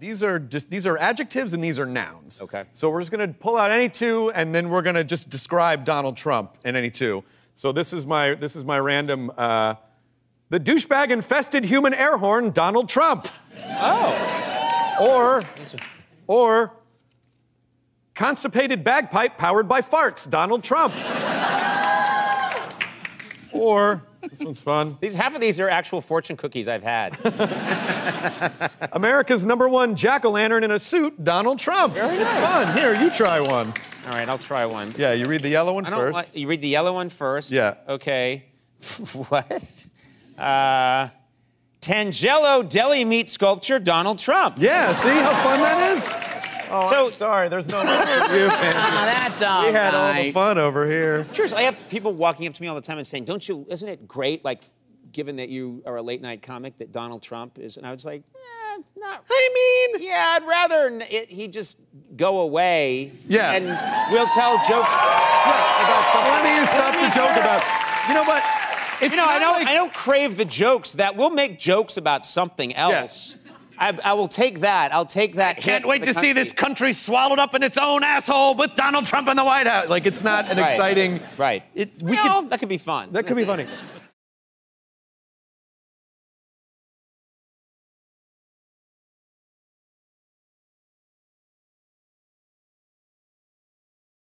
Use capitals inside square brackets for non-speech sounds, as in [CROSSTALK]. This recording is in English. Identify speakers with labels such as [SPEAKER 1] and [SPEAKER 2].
[SPEAKER 1] These are just these are adjectives and these are nouns.
[SPEAKER 2] Okay.
[SPEAKER 1] So we're just gonna pull out any two and then we're gonna just describe Donald Trump in any two. So this is my this is my random uh, the douchebag infested human air horn, Donald Trump.
[SPEAKER 2] Oh.
[SPEAKER 1] Or or constipated bagpipe powered by farts, Donald Trump. or this one's fun.
[SPEAKER 2] These half of these are actual fortune cookies I've had. [LAUGHS] [LAUGHS]
[SPEAKER 1] America's number one jack o' lantern in a suit, Donald Trump.
[SPEAKER 2] Very
[SPEAKER 1] it's
[SPEAKER 2] nice.
[SPEAKER 1] fun. Here, you try one.
[SPEAKER 2] All right, I'll try one.
[SPEAKER 1] Yeah, you read the yellow one
[SPEAKER 2] I don't
[SPEAKER 1] first.
[SPEAKER 2] want- you read the yellow one first.
[SPEAKER 1] Yeah.
[SPEAKER 2] Okay. [LAUGHS] what? Uh, Tangelo deli meat sculpture, Donald Trump.
[SPEAKER 1] Yeah, see how fun that is? Oh,
[SPEAKER 2] So-
[SPEAKER 1] I'm sorry, there's no more of you, man. [LAUGHS]
[SPEAKER 3] that's all
[SPEAKER 1] We had all the fun over here.
[SPEAKER 2] Curious, I have people walking up to me all the time and saying, "Don't you? Isn't it great? Like, given that you are a late night comic, that Donald Trump is?" And I was like, eh, "Not."
[SPEAKER 1] I mean,
[SPEAKER 2] Yeah, I'd rather n- it, he just go away.
[SPEAKER 1] Yeah.
[SPEAKER 2] And we'll tell jokes about something.
[SPEAKER 1] let me stop the joke about. You know what? It's
[SPEAKER 2] You know, I don't,
[SPEAKER 1] like-
[SPEAKER 2] I don't crave the jokes that we'll make jokes about something else. I, I will take that. I'll take that. hit
[SPEAKER 1] Can't wait to see this country swallowed up in its own asshole with Donald Trump in the White House. Like it's not an
[SPEAKER 2] Right.
[SPEAKER 1] exciting.
[SPEAKER 2] Right.
[SPEAKER 1] It, we
[SPEAKER 2] No,
[SPEAKER 1] could,
[SPEAKER 2] that could be fun.
[SPEAKER 1] that could be funny.